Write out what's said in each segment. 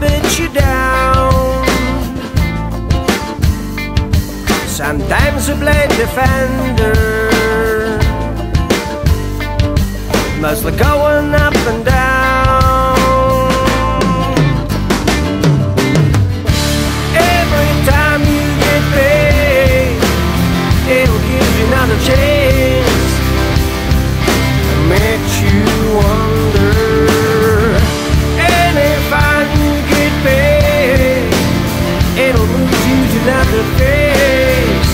let you down. Sometimes we play defender. Mostly going it'll move you to another phase.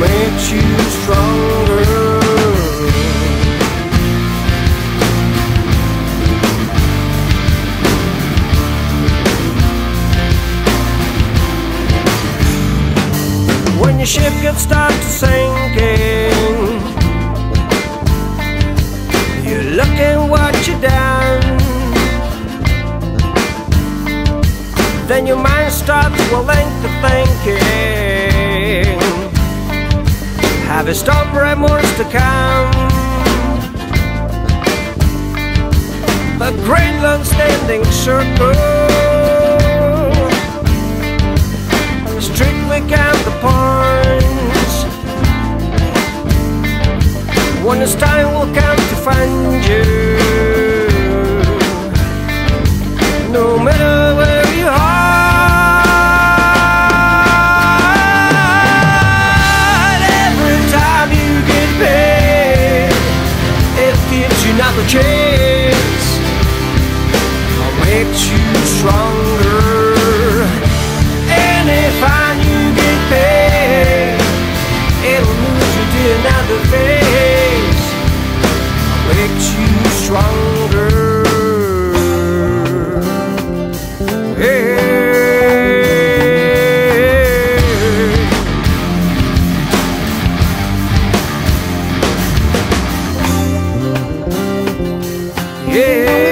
Makes you stronger. when your ship gets to sinking. You look starts to length of thinking. Have a storm remorse to come. A Greenland standing circle. strictly count the points. When it's time, will come to find you. Another chance. Makes you stronger. querer.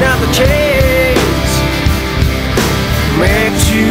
You another chance makes you